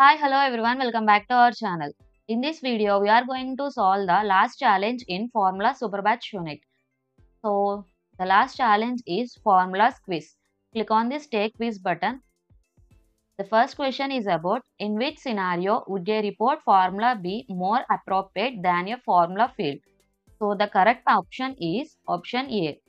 Hi, hello everyone, welcome back to our channel. In this video, we are going to solve the last challenge in Formula Superbadge unit. So, the last challenge is Formulas quiz. Click on this Take Quiz button. The first question is about in which scenario would a report formula be more appropriate than a formula field? So, the correct option is option A.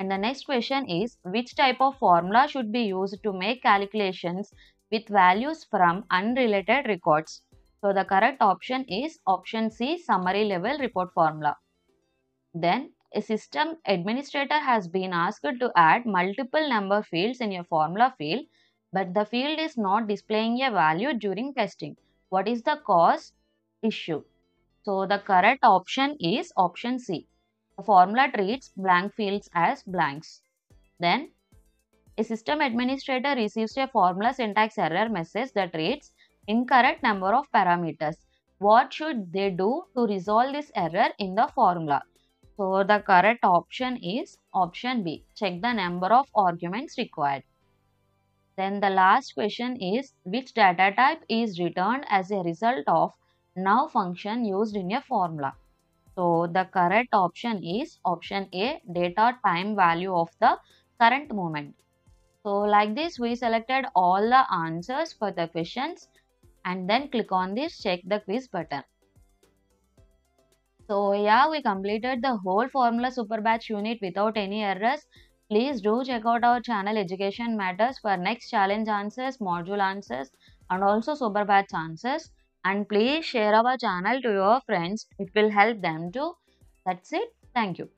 And the next question is which type of formula should be used to make calculations with values from unrelated records. So the correct option is option C summary level report formula. Then a system administrator has been asked to add multiple number fields in your formula field but the field is not displaying a value during testing. What is the cause? Issue. So the correct option is option C. The formula treats blank fields as blanks. Then a system administrator receives a formula syntax error message that reads incorrect number of parameters. What should they do to resolve this error in the formula? So the correct option is option B. Check the number of arguments required. Then the last question is which data type is returned as a result of now function used in a formula. So the correct option is option A date time value of the current moment. So like this we selected all the answers for the questions and then click on this check the quiz button. So yeah we completed the whole formula superbadge unit without any errors. Please do check out our channel Education Matters for next challenge answers, module answers and also superbadge answers. And please share our channel to your friends. It will help them too. That's it. Thank you.